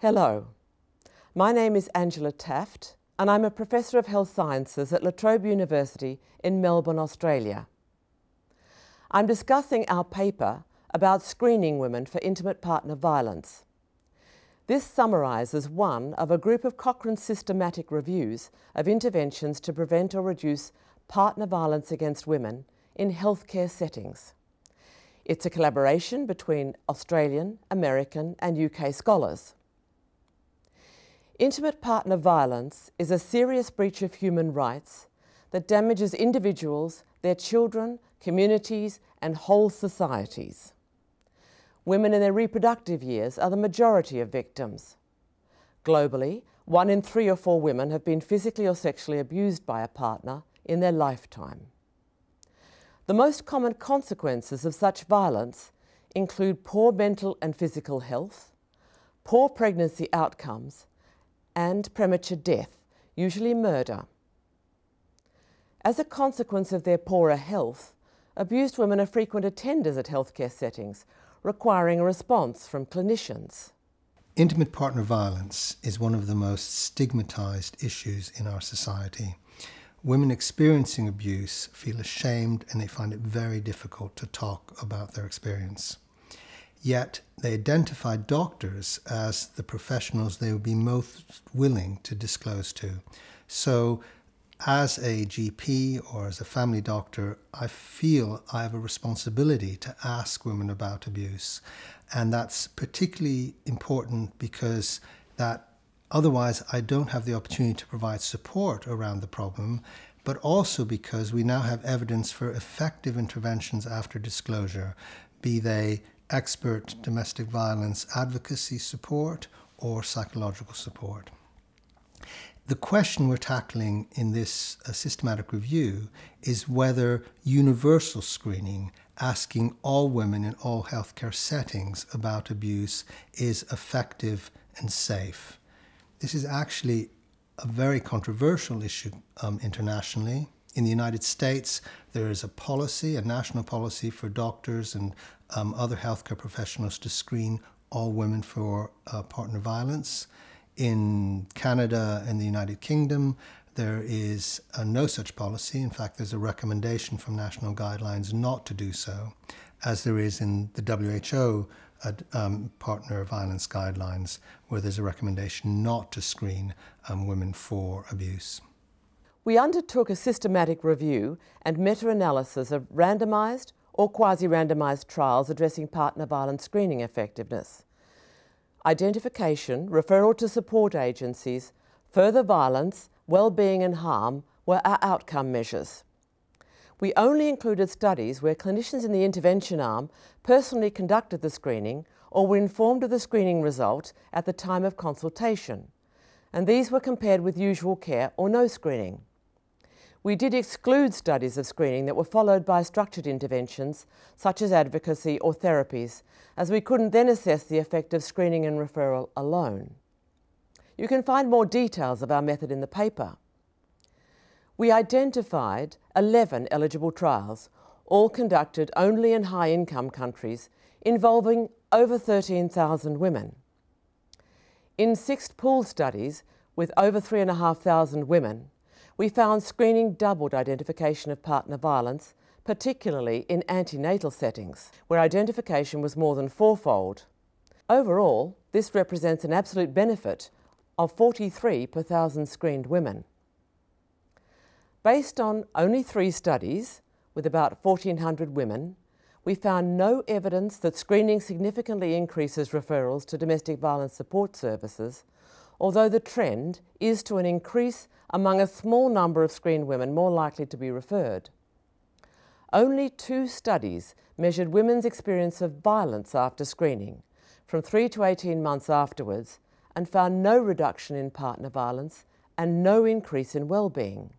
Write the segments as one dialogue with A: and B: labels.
A: Hello, my name is Angela Taft and I'm a Professor of Health Sciences at La Trobe University in Melbourne, Australia. I'm discussing our paper about screening women for intimate partner violence. This summarises one of a group of Cochrane's systematic reviews of interventions to prevent or reduce partner violence against women in healthcare settings. It's a collaboration between Australian, American and UK scholars. Intimate partner violence is a serious breach of human rights that damages individuals, their children, communities and whole societies. Women in their reproductive years are the majority of victims. Globally, one in three or four women have been physically or sexually abused by a partner in their lifetime. The most common consequences of such violence include poor mental and physical health, poor pregnancy outcomes, and premature death, usually murder. As a consequence of their poorer health, abused women are frequent attenders at healthcare settings, requiring a response from clinicians.
B: Intimate partner violence is one of the most stigmatized issues in our society. Women experiencing abuse feel ashamed and they find it very difficult to talk about their experience. Yet they identified doctors as the professionals they would be most willing to disclose to. So, as a GP or as a family doctor, I feel I have a responsibility to ask women about abuse. And that's particularly important because that otherwise I don't have the opportunity to provide support around the problem, but also because we now have evidence for effective interventions after disclosure, be they expert domestic violence advocacy support or psychological support. The question we're tackling in this uh, systematic review is whether universal screening, asking all women in all healthcare settings about abuse, is effective and safe. This is actually a very controversial issue um, internationally. In the United States, there is a policy, a national policy for doctors and um, other healthcare professionals to screen all women for uh, partner violence. In Canada and the United Kingdom, there is uh, no such policy. In fact, there's a recommendation from national guidelines not to do so, as there is in the WHO uh, um, partner violence guidelines, where there's a recommendation not to screen um, women for abuse.
A: We undertook a systematic review and meta-analysis of randomised or quasi-randomised trials addressing partner violence screening effectiveness. Identification, referral to support agencies, further violence, well-being and harm were our outcome measures. We only included studies where clinicians in the intervention arm personally conducted the screening or were informed of the screening result at the time of consultation, and these were compared with usual care or no screening. We did exclude studies of screening that were followed by structured interventions, such as advocacy or therapies, as we couldn't then assess the effect of screening and referral alone. You can find more details of our method in the paper. We identified 11 eligible trials, all conducted only in high-income countries, involving over 13,000 women. In six pooled studies with over 3,500 women, we found screening doubled identification of partner violence, particularly in antenatal settings, where identification was more than fourfold. Overall, this represents an absolute benefit of 43 per thousand screened women. Based on only three studies, with about 1,400 women, we found no evidence that screening significantly increases referrals to domestic violence support services although the trend is to an increase among a small number of screened women more likely to be referred. Only two studies measured women's experience of violence after screening, from 3 to 18 months afterwards, and found no reduction in partner violence and no increase in well-being.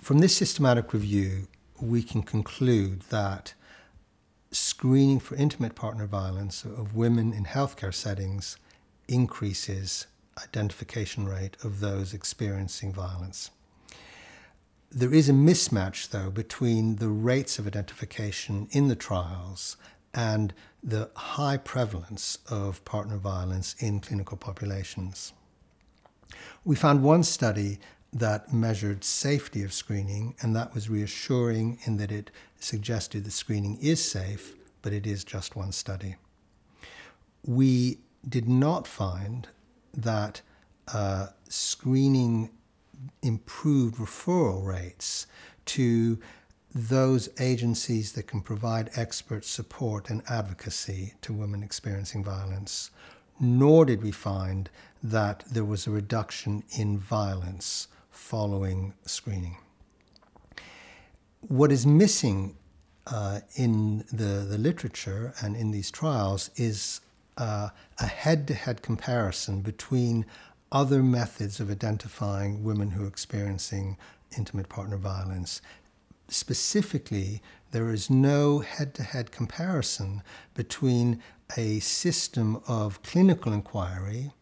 B: From this systematic review, we can conclude that screening for intimate partner violence of women in healthcare settings increases identification rate of those experiencing violence. There is a mismatch, though, between the rates of identification in the trials and the high prevalence of partner violence in clinical populations. We found one study that measured safety of screening, and that was reassuring in that it suggested that screening is safe, but it is just one study. We did not find that uh, screening improved referral rates to those agencies that can provide expert support and advocacy to women experiencing violence, nor did we find that there was a reduction in violence following screening. What is missing uh, in the, the literature and in these trials is uh, a head to head comparison between other methods of identifying women who are experiencing intimate partner violence. Specifically, there is no head to head comparison between a system of clinical inquiry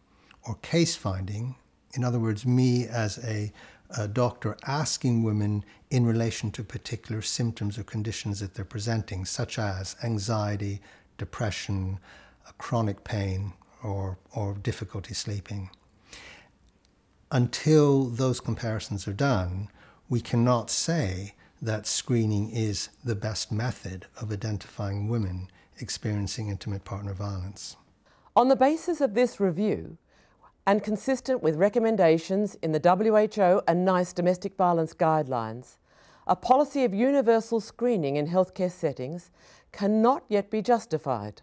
B: or case finding, in other words, me as a, a, doctor asking women in relation to particular symptoms or conditions that they're presenting, such as anxiety, depression, chronic pain, or, or difficulty sleeping until those comparisons are done, we cannot say that screening is the best method of identifying women experiencing intimate partner violence.
A: On the basis of this review, and consistent with recommendations in the WHO and NICE domestic violence guidelines, a policy of universal screening in healthcare settings cannot yet be justified.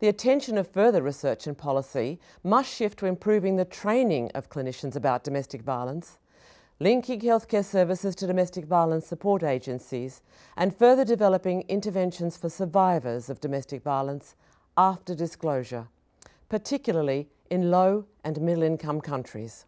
A: The attention of further research and policy must shift to improving the training of clinicians about domestic violence, linking healthcare services to domestic violence support agencies, and further developing interventions for survivors of domestic violence after disclosure, particularly in low and middle income countries.